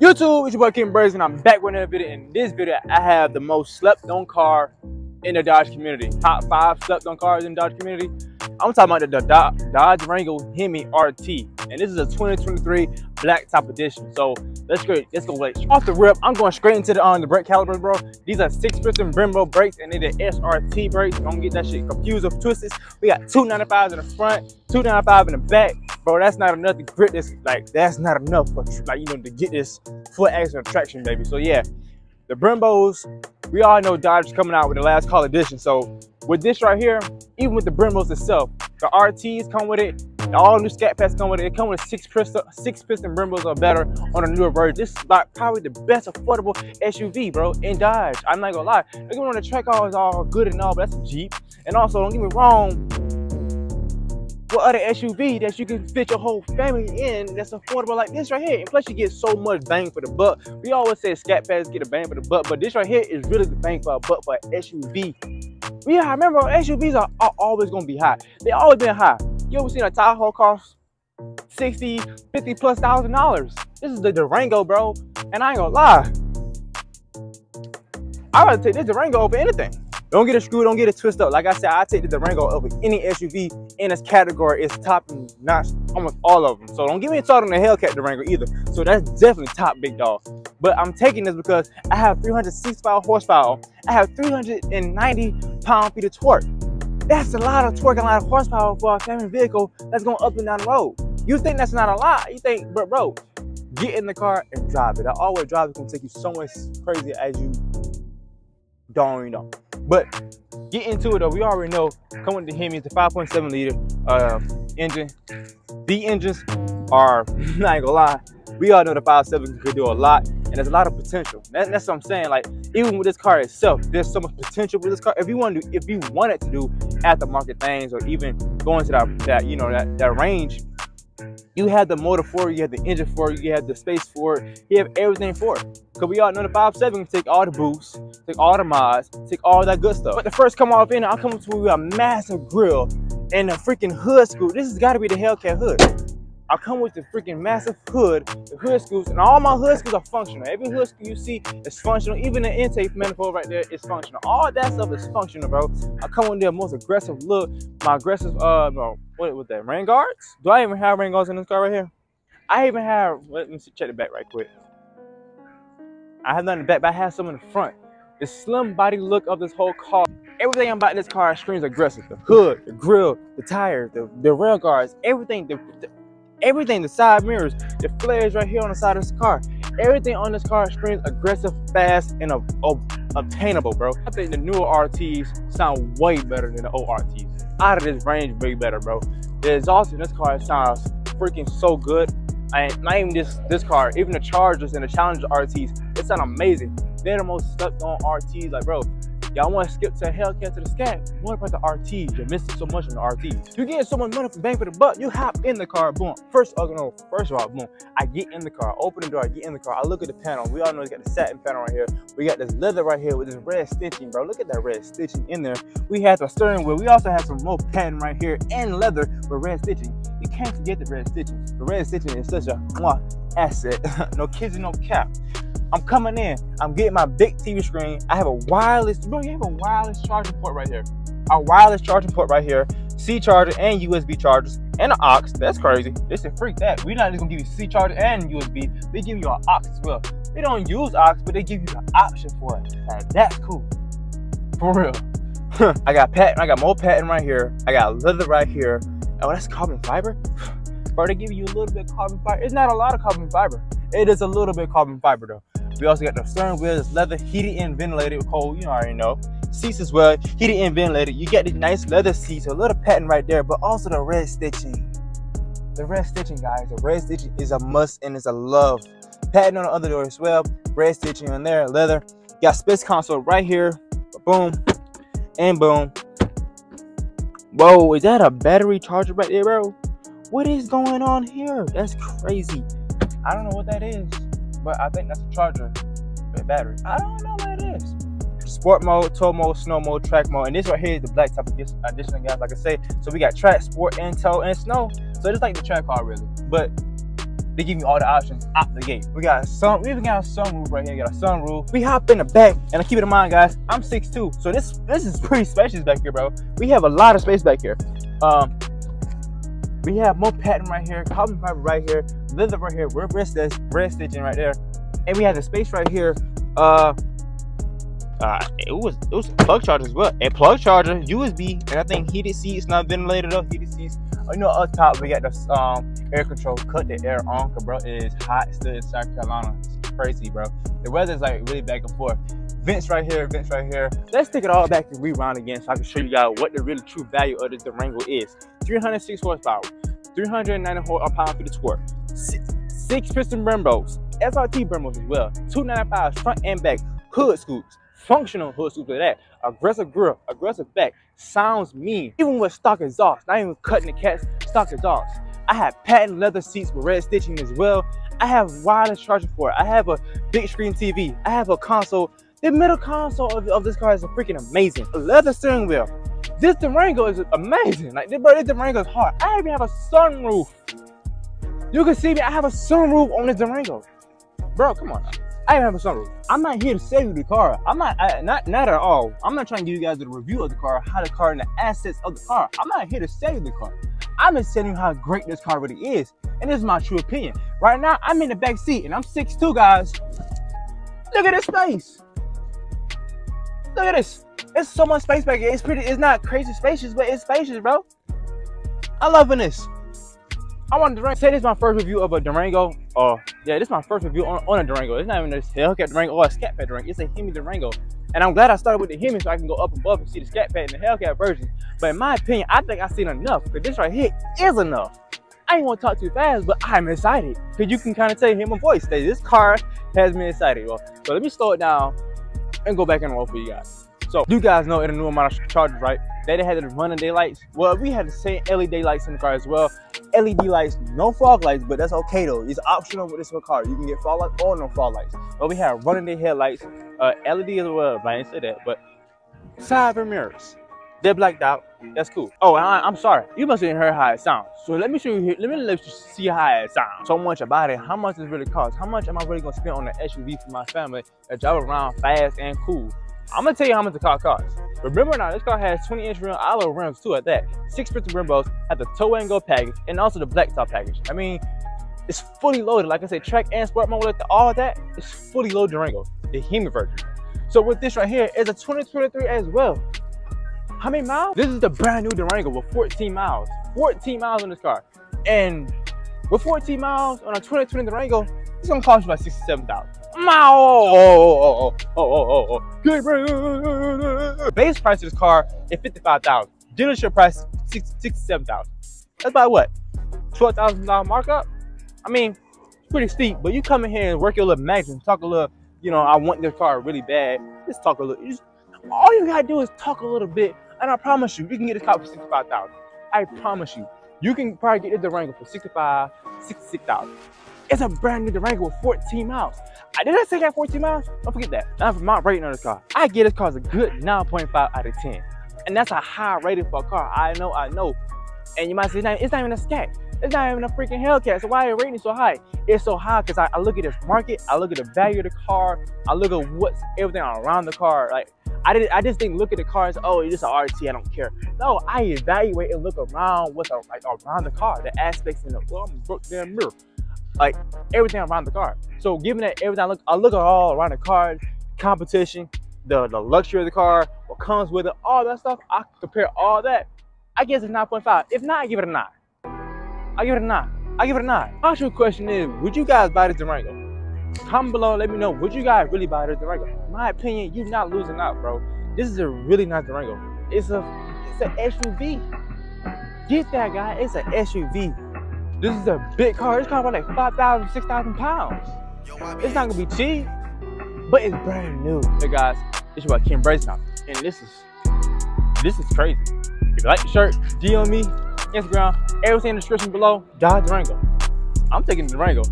YouTube, it's your boy Keem Brazy. I'm back with another video. In this video, I have the most slept on car in the Dodge community. Top five slept on cars in the Dodge community. I'm talking about the, the Dodge Durango Hemi RT. And this is a 2023 black top edition. So let's go, let's go like off the rip. I'm going straight into the on um, the brake calipers, bro. These are six piston Brembo brakes and they're the SRT brakes. Don't get that shit confused or twisted. We got 295s in the front, 295 in the back. Bro, that's not enough to grip this. Like, that's not enough for like you know to get this foot action traction, baby. So yeah, the Brembos, we all know Dodge coming out with the last call edition. So with this right here, even with the Brembos itself, the RTs come with it, all new scat packs come with it. It comes with six piston, six piston Brembos or better on a newer version. This is like probably the best affordable SUV, bro, in Dodge. I'm not gonna lie. Looking on the Trackhawk is all good and all, but that's a Jeep. And also, don't get me wrong, what other SUV that you can fit your whole family in that's affordable like this right here? And plus, you get so much bang for the buck. We always say scat packs get a bang for the buck, but this right here is really the bang for a buck for an SUV. Yeah, I remember SUVs are, are always gonna be high. They always been high. You ever seen a Tahoe cost 60, 50 plus thousand dollars? This is the Durango, bro. And I ain't gonna lie. I'd rather take this Durango over anything. Don't get it screwed, don't get it twisted up. Like I said, I take the Durango over any SUV in this category. It's top notch, almost all of them. So don't get me a started on the Hellcat Durango either. So that's definitely top big dog. But I'm taking this because I have 365 horsepower. I have 390 pound feet of torque. That's a lot of torque and a lot of horsepower for a family vehicle that's going up and down the road. You think that's not a lot? You think, but bro, get in the car and drive it. I always drive is gonna take you so much crazy as you don't even know. But get into it though. We already know coming to Hemi, it's a 5.7 liter uh, engine. The engines are, not gonna lie, we all know the 5.7 could do a lot, and there's a lot of potential. That, that's what I'm saying. Like even with this car itself, there's so much potential with this car. If you want to, if you wanted to do aftermarket things, or even going to that, that you know that that range, you have the motor for it, you have the engine for it, you have the space for it, you have everything for it. Cause we all know the 5.7 can take all the boosts, take all the mods, take all that good stuff. But the first come off in, I'm coming to a massive grill and a freaking hood scoop. This has got to be the Hellcat hood. I come with the freaking massive hood, the hood scoops, and all my hood scoops are functional. Every hood scoop you see is functional. Even the intake manifold right there is functional. All that stuff is functional, bro. I come with the most aggressive look. My aggressive, uh, no, what was that? Rain guards? Do I even have rain guards in this car right here? I even have. Let me see, check the back right quick. I have none in the back, but I have some in the front. The slim body look of this whole car. Everything I'm about this car screams aggressive. The hood, the grill, the tires, the, the rail guards, everything. The, the everything, the side mirrors, the flares right here on the side of this car. Everything on this car screams aggressive, fast, and obtainable, bro. I think the newer RTs sound way better than the old RTs. Out of this range, way better, bro. The exhaust in this car sounds freaking so good. And not even this this car, even the Chargers and the Challenger RTs, it sound amazing. They're the most stuck on RTs. Like, bro, Y'all want to skip to Hellcat to the Scat? What about the RT? You're missing so much in the RT. You're getting so much money for bang for the buck. You hop in the car, boom. First, oh no, first of all, boom. I get in the car, open the door, I get in the car. I look at the panel. We all know we got the satin panel right here. We got this leather right here with this red stitching, bro. Look at that red stitching in there. We have the steering wheel. We also have some more pattern right here and leather with red stitching. You can't forget the red stitching. The red stitching is such a mwah, asset. no kids, and no cap. I'm coming in. I'm getting my big TV screen. I have a wireless, bro, you have a wireless charging port right here. A wireless charging port right here. C charger and USB chargers and an aux. That's crazy. This is freak that. We're not just gonna give you C charger and USB. They give you an aux as well. They don't use aux, but they give you the option for it. And that's cool. For real. I got patent. I got more patent right here. I got leather right here. Oh, that's carbon fiber. Bro, they give you a little bit carbon fiber. It's not a lot of carbon fiber. It is a little bit carbon fiber though. We also got the steering wheel, it's leather, heated and ventilated, cold, you already know. Seats as well, heated and ventilated. You get the nice leather seats, a little pattern right there, but also the red stitching. The red stitching, guys, the red stitching is a must and it's a love. Pattern on the other door as well, red stitching on there, leather. You got space console right here, boom, and boom. Whoa, is that a battery charger right there, bro? What is going on here? That's crazy. I don't know what that is but I think that's a charger battery. I don't know what it is. Sport mode, tow mode, snow mode, track mode, and this right here is the black type of addition, guys. Like I say, so we got track, sport, and tow, and snow. So it's like the track car really, but they give you all the options out the gate. We got some, we even got a sunroof right here. We got a sunroof. We hop in the back, and keep it in mind, guys, I'm 6'2", so this this is pretty spacious back here, bro. We have a lot of space back here. Um, we have more pattern right here, carbon fiber right here, leather right here, we're stitch, red stitching right there, and we have the space right here. Uh, uh, it was it was plug charger as well. A plug charger, USB, and I think heated seats, not ventilated up, heated seats. Oh, you know, up top we got the um air control, cut the air on, bro, it is hot still in South Carolina. Crazy, bro. The weather's like really back and forth. Vents right here, vents right here. Let's take it all back and rewind again so I can show you guys what the really true value of the Durango is. 306 horsepower, 390 horse uh, pound feet of torque, six, six piston Brembos, SRT Brembos as well, 295 front and back, hood scoops, functional hood scoops like that, aggressive grill, aggressive back, sounds mean. Even with stock exhaust, not even cutting the cats, stock exhaust. I have patent leather seats with red stitching as well. I have wireless charging for it. I have a big screen TV. I have a console. The middle console of, of this car is freaking amazing. A leather steering wheel. This Durango is amazing. Like, bro, this Durango is hard. I even have a sunroof. You can see me, I have a sunroof on this Durango. Bro, come on. I have a sunroof. I'm not here to sell you the car. I'm not, I, not, not at all. I'm not trying to give you guys the review of the car, how the car and the assets of the car. I'm not here to sell you the car. I'm just telling you how great this car really is. And this is my true opinion. Right now, I'm in the back seat and I'm 6'2", guys. Look at this space. Look at this. It's so much space back here. It's pretty, it's not crazy spacious, but it's spacious, bro. I'm loving this. I want to say this is my first review of a Durango. Uh, yeah, this is my first review on, on a Durango. It's not even a Hellcat Durango or a Scat Pack Durango. It's a Hemi Durango. And I'm glad I started with the Hemi so I can go up above and see the Scat Pack and the Hellcat version. But in my opinion, I think I've seen enough. Because this right here is enough. I ain't to talk too fast, but I'm excited. Because you can kind of tell hear my voice. That this car has me excited. Well, so let me slow it down and go back and roll for you guys. So you guys know in the new amount of chargers, right? They had the running daylights. Well, we had the same LED lights in the car as well. LED lights, no fog lights, but that's okay though. It's optional with this car. You can get fog lights or no fog lights. But we have running day headlights, uh, LED as well. I didn't say that, but side mirrors. They're blacked out. That's cool. Oh, I, am sorry. You must have heard how it sounds. So let me show you here. Let me let you see how it sounds. So much about it. How much does it really cost? How much am I really gonna spend on an SUV for my family that drive around fast and cool? I'm gonna tell you how much the car costs. Remember now, this car has 20 inch rim, alloy rims too at that. Six piston Brembos, has the tow and go package, and also the black top package. I mean, it's fully loaded. Like I said, track and sport mode, all that, it's fully loaded Durango, the Hemi version. So with this right here, it's a 2023 as well. How many miles? This is the brand new Durango with 14 miles. 14 miles on this car. And with 14 miles on a 2020 Durango, it's gonna cost you about 67,000. Oh, oh, oh. Base price of this car is 55000 Dealership price, 67000 That's about what? $12,000 markup? I mean, it's pretty steep, but you come in here and work your little magic and talk a little, you know, I want this car really bad. Just talk a little. You just, all you gotta do is talk a little bit, and I promise you, you can get this car for 65000 I promise you. You can probably get this Durango for 65 66000 It's a brand new Durango with 14 miles. Did I say that 14 miles? Don't forget that. For my rating on this car, I get this car a good 9.5 out of 10. And that's a high rating for a car. I know, I know. And you might say, it's not even a scat. It's not even a freaking Hellcat. So why are rating so high? It's so high because I, I, look at this market, I look at the value of the car, I look at what's everything around the car. Like I did I just didn't look at the car as oh it's just an RT, I don't care. No, I evaluate and look around what's like around the car, the aspects in the well, broke damn mirror like everything around the car. So given that everything I look, I look at all around the car, competition, the, the luxury of the car, what comes with it, all that stuff, I compare all that. I guess it's 9.5. If not, I give it a 9. I give it a 9. I give it a 9. My actual question is, would you guys buy this Durango? Comment below, let me know, would you guys really buy this Durango? In my opinion, you're not losing out, bro. This is a really nice Durango. It's a, it's an SUV. Get that guy, it's an SUV. This is a big car. This car about like 5,000, 6,000 pounds. It's not gonna be cheap, but it's brand new. Hey guys, it's your boy Keem Brazy and this is this is crazy. If you like the shirt, DM me, Instagram, everything in the description below. Dodge Durango. I'm taking the Durango.